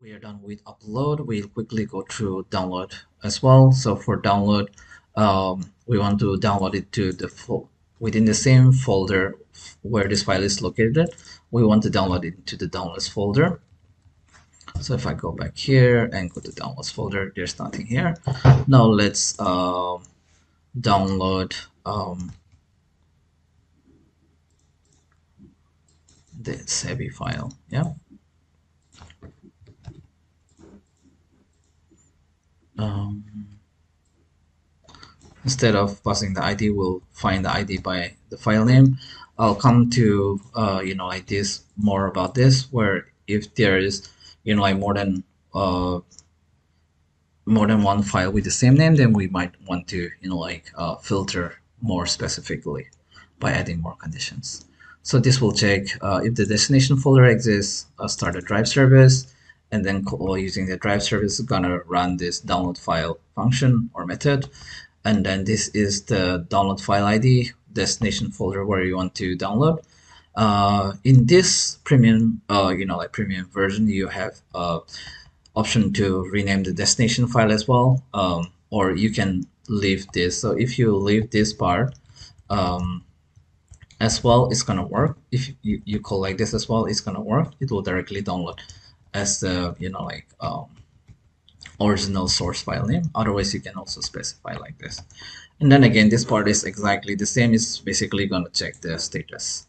we are done with upload. We'll quickly go through download as well. So for download um, we want to download it to the within the same folder where this file is located. We want to download it to the downloads folder. So if I go back here and go to downloads folder there's nothing here. Now let's uh, download um, the Sebi file. Yeah um, instead of passing the ID we'll find the ID by the file name. I'll come to uh, you know like this more about this where if there is you know like more than uh, more than one file with the same name then we might want to you know like uh, filter more specifically by adding more conditions. So this will check uh, if the destination folder exists uh, start a drive service and then call, using the drive service is gonna run this download file function or method. And then this is the download file ID destination folder where you want to download. Uh, in this premium uh, you know like premium version you have uh, option to rename the destination file as well um, or you can leave this. So if you leave this part um, as well it's gonna work. If you, you call like this as well it's gonna work. It will directly download as the you know like um, original source file name otherwise you can also specify like this. And then again this part is exactly the same. It's basically going to check the status.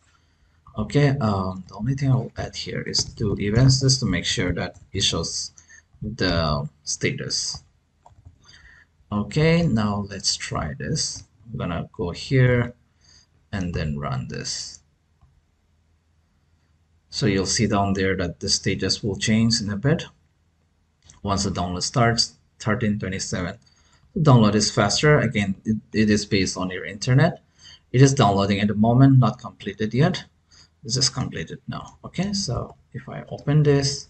Okay um, the only thing I'll add here is DoEvents just to make sure that it shows the status. Okay now let's try this. I'm gonna go here and then run this so you'll see down there that the status will change in a bit. Once the download starts 1327 the download is faster. Again it, it is based on your internet. It is downloading at the moment not completed yet. It's just completed now. Okay so if I open this